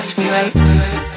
trust me, right?